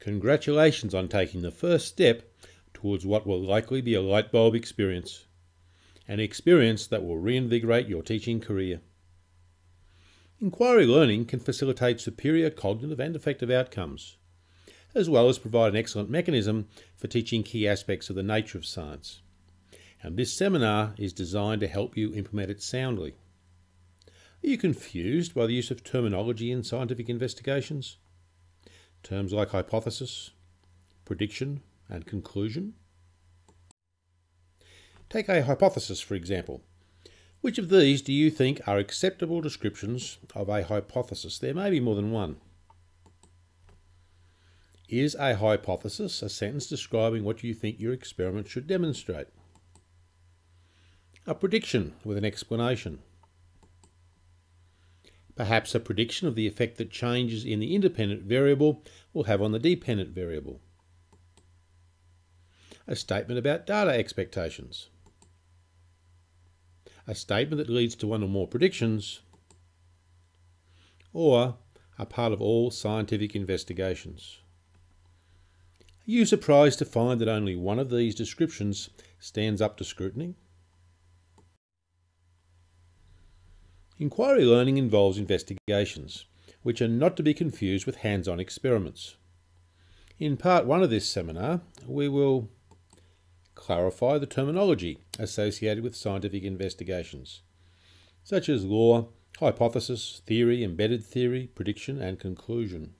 Congratulations on taking the first step towards what will likely be a light bulb experience, an experience that will reinvigorate your teaching career. Inquiry learning can facilitate superior cognitive and affective outcomes, as well as provide an excellent mechanism for teaching key aspects of the nature of science. And this seminar is designed to help you implement it soundly. Are you confused by the use of terminology in scientific investigations? Terms like hypothesis, prediction, and conclusion? Take a hypothesis, for example. Which of these do you think are acceptable descriptions of a hypothesis? There may be more than one. Is a hypothesis a sentence describing what you think your experiment should demonstrate? A prediction with an explanation. Perhaps a prediction of the effect that changes in the independent variable will have on the dependent variable. A statement about data expectations a statement that leads to one or more predictions, or are part of all scientific investigations. Are you surprised to find that only one of these descriptions stands up to scrutiny? Inquiry learning involves investigations, which are not to be confused with hands-on experiments. In part one of this seminar, we will clarify the terminology associated with scientific investigations, such as law, hypothesis, theory, embedded theory, prediction, and conclusion.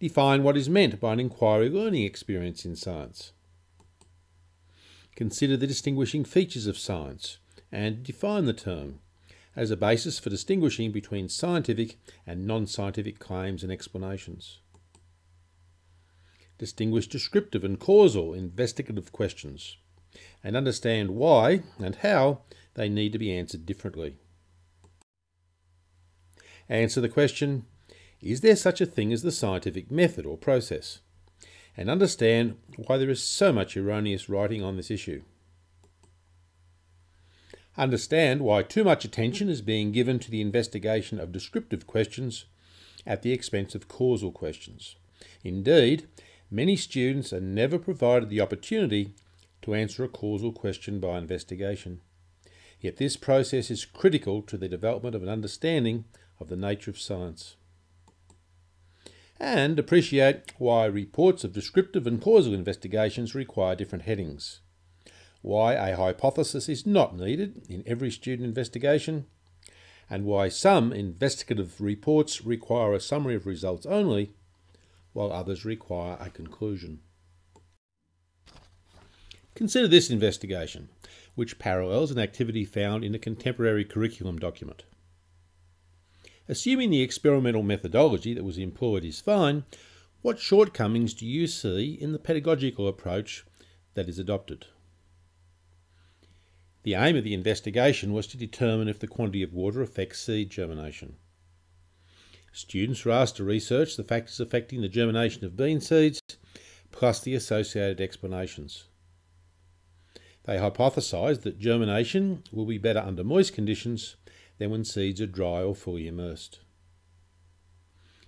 Define what is meant by an inquiry learning experience in science. Consider the distinguishing features of science and define the term as a basis for distinguishing between scientific and non-scientific claims and explanations distinguish descriptive and causal investigative questions, and understand why and how they need to be answered differently. Answer the question, is there such a thing as the scientific method or process? And understand why there is so much erroneous writing on this issue. Understand why too much attention is being given to the investigation of descriptive questions at the expense of causal questions. Indeed, Many students are never provided the opportunity to answer a causal question by investigation. Yet this process is critical to the development of an understanding of the nature of science. And appreciate why reports of descriptive and causal investigations require different headings. Why a hypothesis is not needed in every student investigation, and why some investigative reports require a summary of results only while others require a conclusion. Consider this investigation, which parallels an activity found in a contemporary curriculum document. Assuming the experimental methodology that was employed is fine, what shortcomings do you see in the pedagogical approach that is adopted? The aim of the investigation was to determine if the quantity of water affects seed germination. Students were asked to research the factors affecting the germination of bean seeds, plus the associated explanations. They hypothesised that germination will be better under moist conditions than when seeds are dry or fully immersed.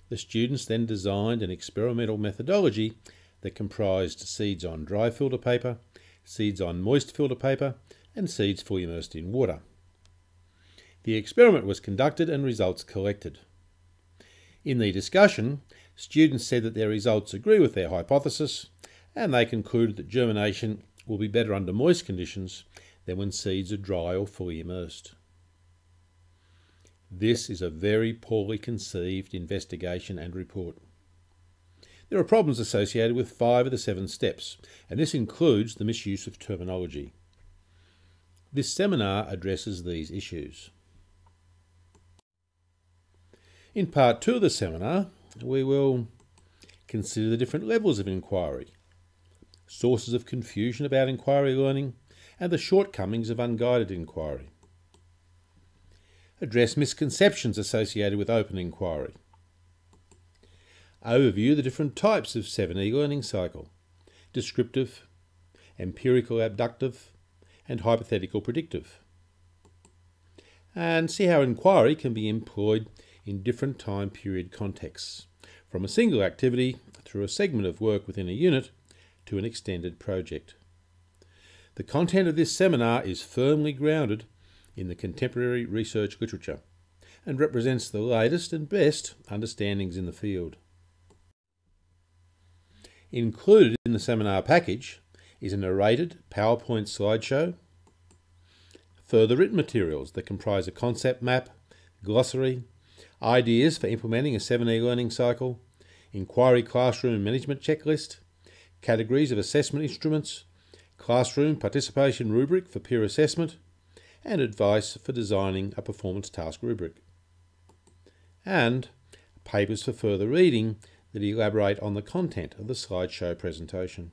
The students then designed an experimental methodology that comprised seeds on dry filter paper, seeds on moist filter paper, and seeds fully immersed in water. The experiment was conducted and results collected. In the discussion, students said that their results agree with their hypothesis, and they concluded that germination will be better under moist conditions than when seeds are dry or fully immersed. This is a very poorly conceived investigation and report. There are problems associated with five of the seven steps, and this includes the misuse of terminology. This seminar addresses these issues. In part two of the seminar, we will consider the different levels of inquiry, sources of confusion about inquiry learning, and the shortcomings of unguided inquiry. Address misconceptions associated with open inquiry. Overview the different types of 7E learning cycle descriptive, empirical abductive, and hypothetical predictive. And see how inquiry can be employed in different time period contexts. from a single activity through a segment of work within a unit to an extended project. The content of this seminar is firmly grounded in the contemporary research literature and represents the latest and best understandings in the field. Included in the seminar package is a narrated PowerPoint slideshow, further written materials that comprise a concept map, glossary, ideas for implementing a 7E learning cycle, inquiry classroom management checklist, categories of assessment instruments, classroom participation rubric for peer assessment, and advice for designing a performance task rubric. And papers for further reading that elaborate on the content of the slideshow presentation.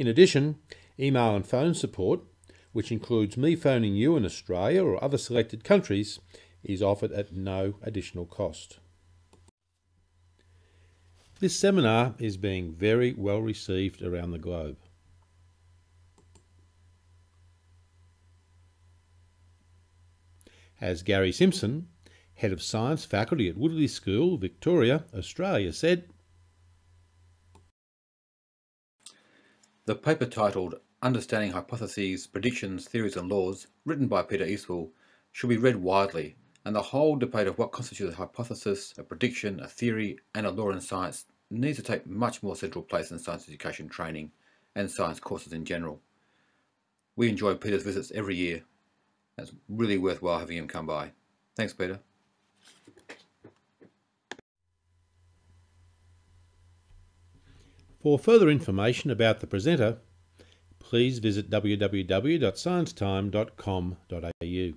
In addition, email and phone support, which includes me phoning you in Australia or other selected countries, is offered at no additional cost. This seminar is being very well received around the globe. As Gary Simpson, Head of Science Faculty at Woodleigh School, Victoria, Australia, said The paper titled Understanding Hypotheses, Predictions, Theories and Laws, written by Peter Eastwell, should be read widely, and the whole debate of what constitutes a hypothesis, a prediction, a theory, and a law in science needs to take much more central place in science education training and science courses in general. We enjoy Peter's visits every year. It's really worthwhile having him come by. Thanks, Peter. For further information about the presenter, please visit www.sciencetime.com.au.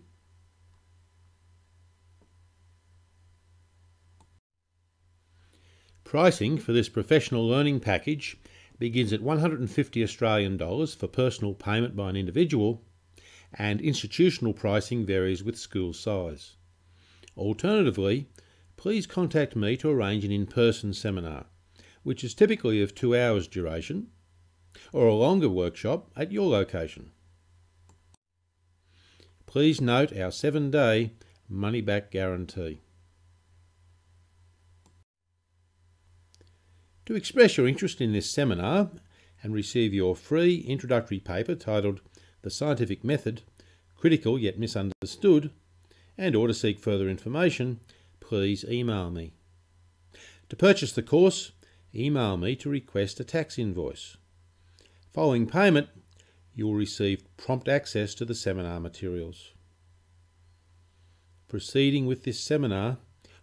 Pricing for this professional learning package begins at 150 Australian dollars for personal payment by an individual, and institutional pricing varies with school size. Alternatively, please contact me to arrange an in-person seminar, which is typically of two hours duration, or a longer workshop at your location. Please note our seven-day money-back guarantee. To express your interest in this seminar and receive your free introductory paper titled The Scientific Method Critical Yet Misunderstood, and or to seek further information, please email me. To purchase the course, email me to request a tax invoice. Following payment, you will receive prompt access to the seminar materials. Proceeding with this seminar,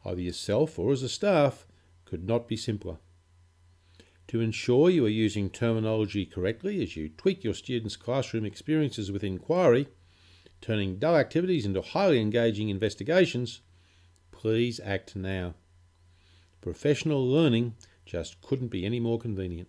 either yourself or as a staff, could not be simpler. To ensure you are using terminology correctly as you tweak your students' classroom experiences with inquiry, turning dull activities into highly engaging investigations, please act now. Professional learning just couldn't be any more convenient.